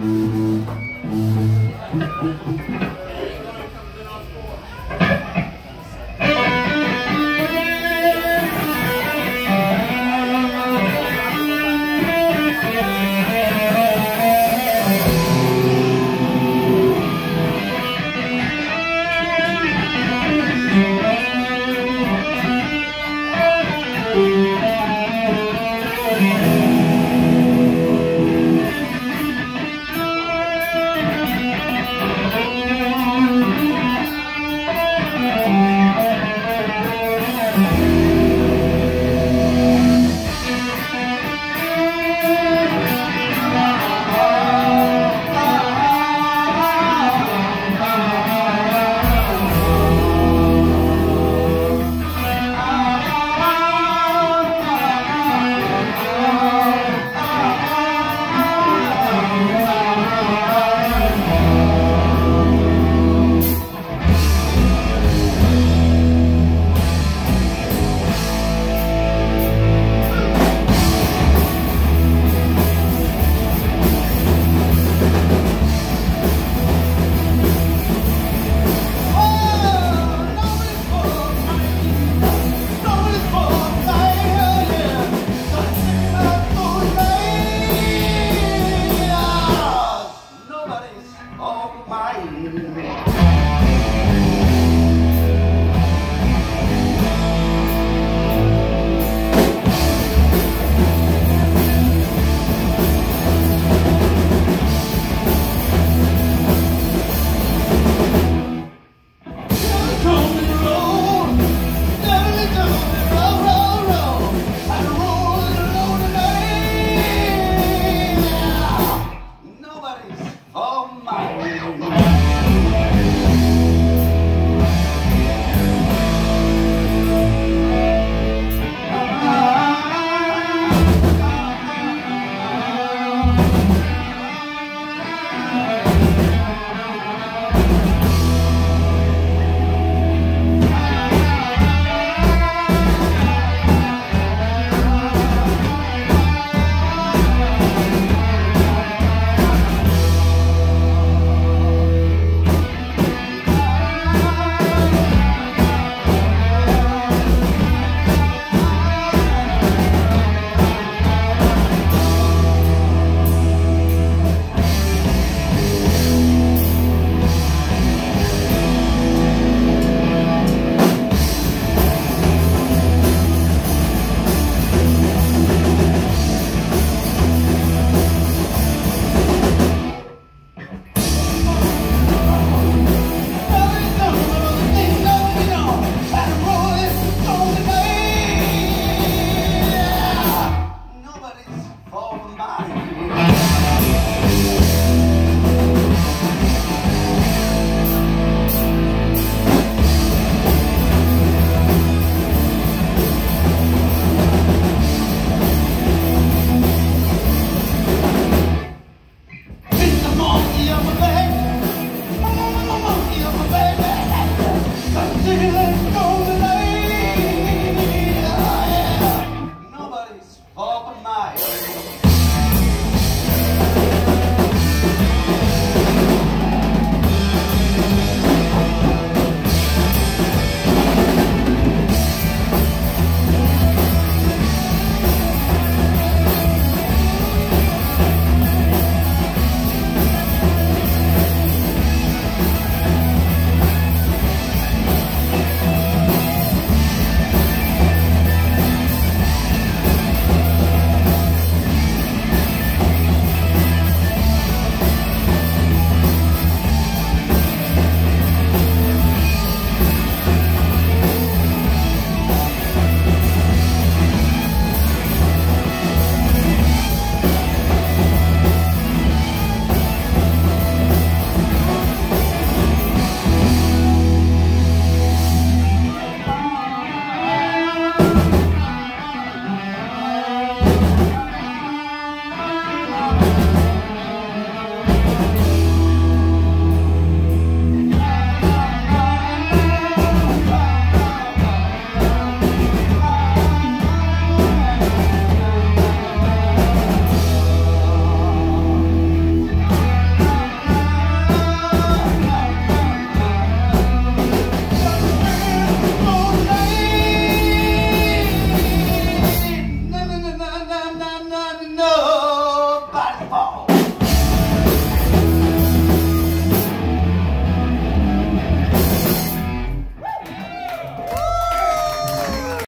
Bye.